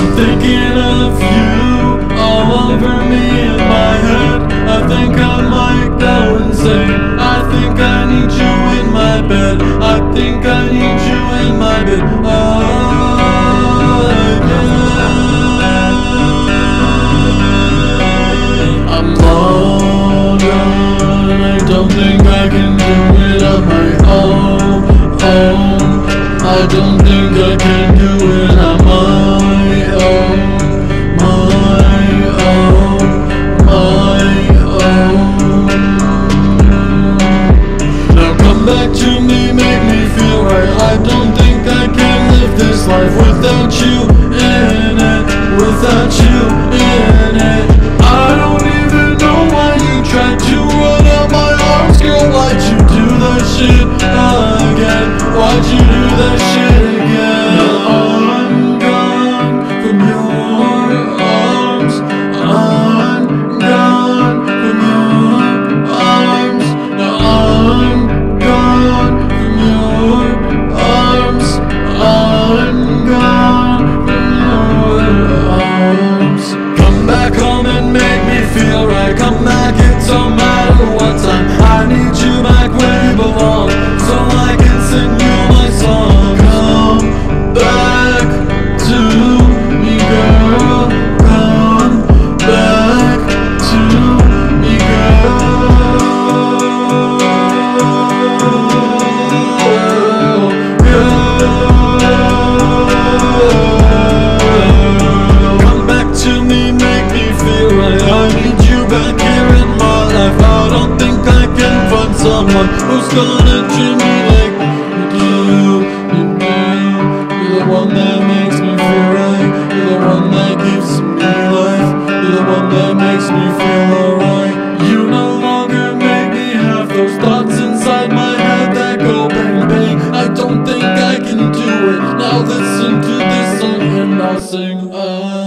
I'm thinking of you all over me in my head. I think I might go insane. I think I need you in my bed. I think I need you in my bed. Oh. I'm all done. I don't think I can do it on my own. own. I don't think I can do it. someone who's gonna treat me like you do and me. You're the one that makes me feel right. You're the one that gives me life. You're the one that makes me feel alright. You no longer make me have those thoughts inside my head that go bang bang. I don't think I can do it. Now listen to this song and I'll sing.